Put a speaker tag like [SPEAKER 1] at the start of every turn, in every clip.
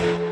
[SPEAKER 1] you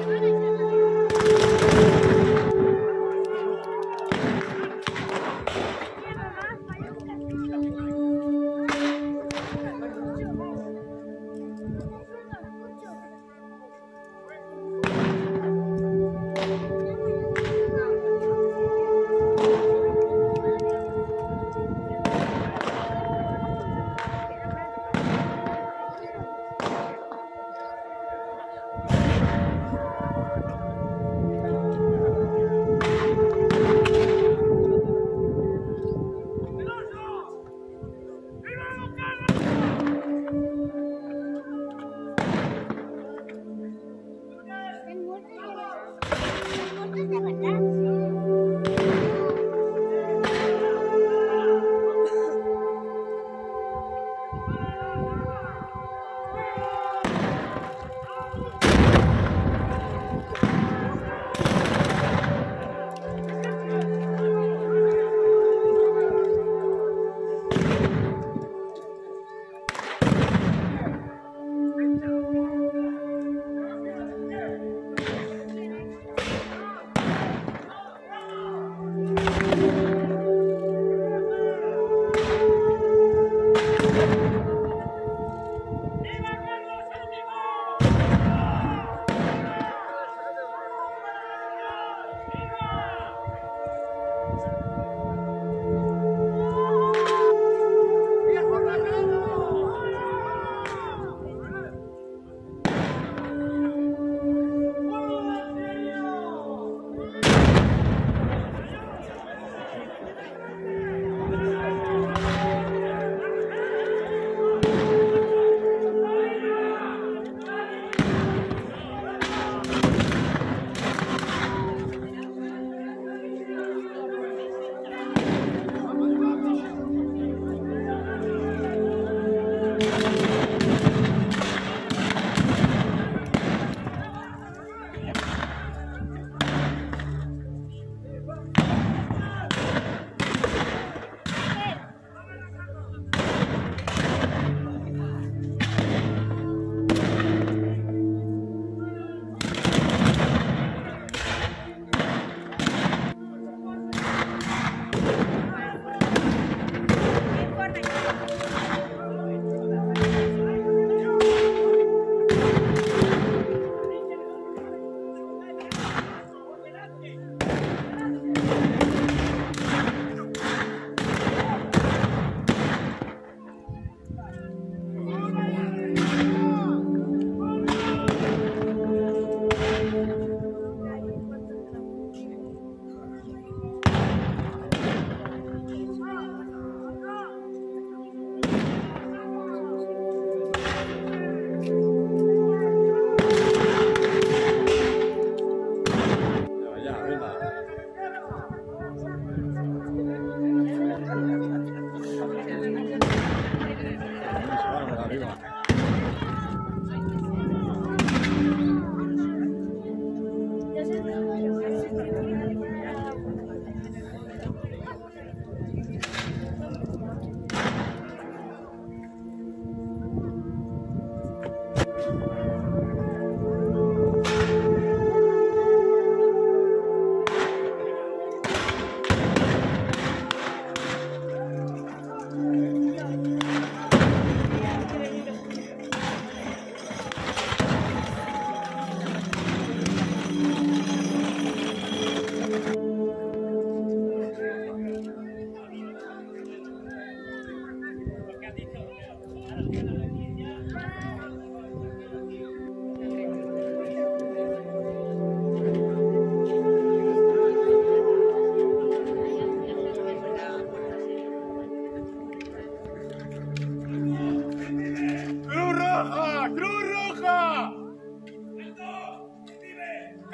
[SPEAKER 1] Gracias.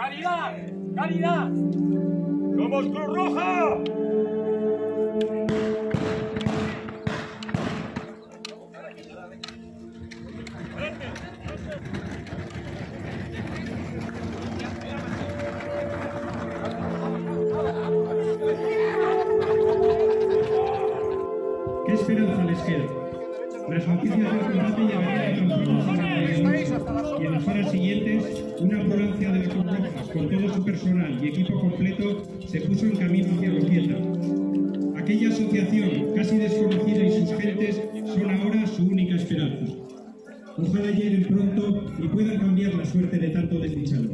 [SPEAKER 1] ¡Caridad! ¡Caridad! ¡Somos Cruz Roja!
[SPEAKER 2] ¿Qué esperanza les queda? Las noticias del combate llegarían a los y en las horas siguientes una ambulancia de la Cruz con todo su personal y equipo completo se puso en camino hacia Loquieta. Aquella asociación casi desconocida y sus gentes son ahora su única esperanza. Ojalá lleguen pronto y puedan cambiar la suerte de tanto desdichado.